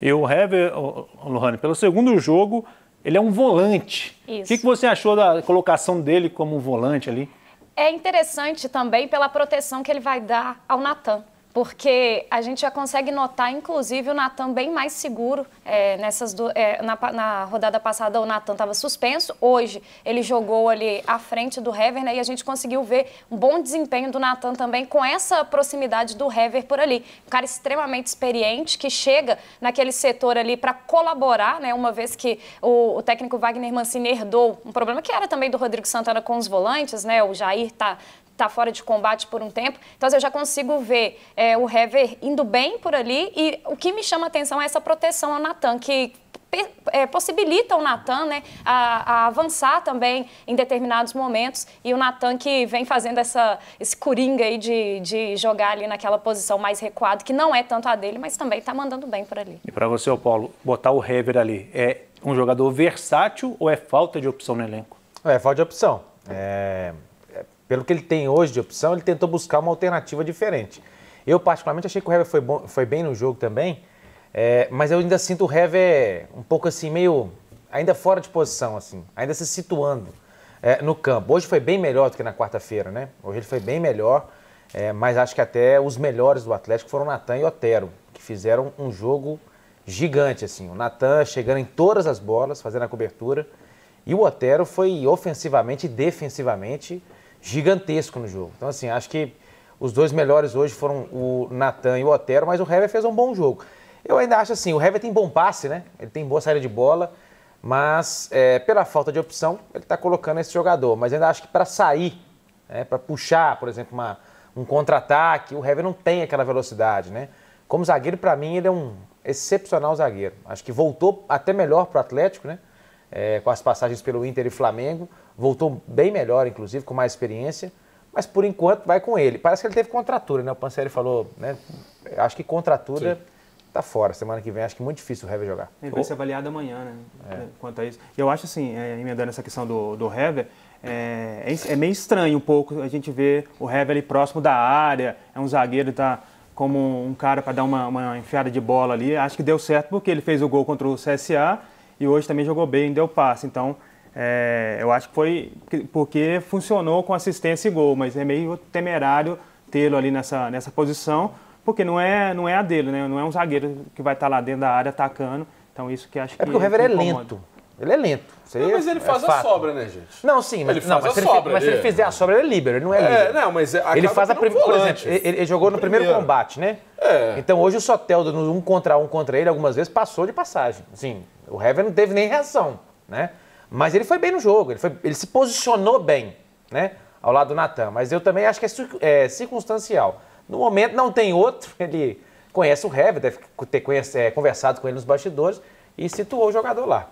E o Hever, Lohane, pelo segundo jogo, ele é um volante. Isso. O que, que você achou da colocação dele como volante ali? É interessante também pela proteção que ele vai dar ao Natan porque a gente já consegue notar, inclusive, o Natan bem mais seguro. É, nessas do, é, na, na, rodada passada, o Natan estava suspenso. Hoje, ele jogou ali à frente do Hever, né? E a gente conseguiu ver um bom desempenho do Natan também com essa proximidade do Hever por ali. Um cara extremamente experiente que chega naquele setor ali para colaborar, né? Uma vez que o, o, técnico Wagner Mancini herdou um problema que era também do Rodrigo Santana com os volantes, né? O Jair tá está fora de combate por um tempo. Então, eu já consigo ver é, o Hever indo bem por ali. E o que me chama a atenção é essa proteção ao Natan, que é, possibilita o Natan né, a, a, avançar também em determinados momentos. E o Natan que vem fazendo essa, esse coringa aí de, de jogar ali naquela posição mais recuado, que não é tanto a dele, mas também está mandando bem por ali. E para você, Paulo, botar o Hever ali, é um jogador versátil ou é falta de opção no elenco? É falta de opção. É, pelo que ele tem hoje de opção, ele tentou buscar uma alternativa diferente. Eu, particularmente, achei que o Hever foi, bom, foi bem no jogo também, é, mas eu ainda sinto o Hever um pouco assim, meio. ainda fora de posição, assim, ainda se situando é, no campo. Hoje foi bem melhor do que na quarta-feira, né? Hoje ele foi bem melhor, é, mas acho que até os melhores do Atlético foram Natan e Otero, que fizeram um jogo gigante, assim. O Natan chegando em todas as bolas, fazendo a cobertura, e o Otero foi ofensivamente e defensivamente gigantesco no jogo. Então, assim, acho que os dois melhores hoje foram o Natan e o Otero, mas o Hever fez um bom jogo. Eu ainda acho assim, o Hever tem bom passe, né? Ele tem boa saída de bola, mas é, pela falta de opção, ele está colocando esse jogador. Mas ainda acho que para sair, né, para puxar, por exemplo, uma, um contra-ataque, o Hever não tem aquela velocidade, né? Como zagueiro, para mim, ele é um excepcional zagueiro. Acho que voltou até melhor para o Atlético, né? É, com as passagens pelo Inter e Flamengo voltou bem melhor, inclusive, com mais experiência, mas por enquanto vai com ele. Parece que ele teve contratura, né? O Panseri falou, né? Acho que contratura Sim. tá fora. Semana que vem acho que é muito difícil o Hever jogar. Ele vai ser avaliado amanhã, né? É. Quanto a isso. E eu acho assim, é, emendando essa questão do, do Hever, é, é, é, meio estranho um pouco a gente ver o Hever ali próximo da área, é um zagueiro, tá como um cara para dar uma, uma enfiada de bola ali. Acho que deu certo porque ele fez o gol contra o CSA e hoje também jogou bem, deu passe. Então, é, eu acho que foi porque funcionou com assistência e gol, mas é meio temerário tê-lo ali nessa, nessa posição, porque não é, não é a dele, né? Não é um zagueiro que vai estar lá dentro da área atacando. Então isso que acho que. É porque o Hever é lento. Ele é lento. Não, mas ele faz é a fato. sobra, né, gente? Não, sim, mas, ele não, mas, se, ele, mas se ele fizer a sobra, ele é líbero, ele não é, é líbero. não, mas ele faz a primeira. Por exemplo, ele, ele jogou no primeiro, primeiro, combate, né? É. Então hoje o Soteldo, no um contra um contra ele, algumas vezes passou de passagem. Assim, o Hever não teve nem reação, né? Mas ele foi bem no jogo, ele, foi, ele se posicionou bem, né? Ao lado do Natan. Mas eu também acho que é, é, circunstancial. No momento não tem outro, ele conhece o Hever, deve ter conhece, é, conversado com ele nos bastidores e situou o jogador lá.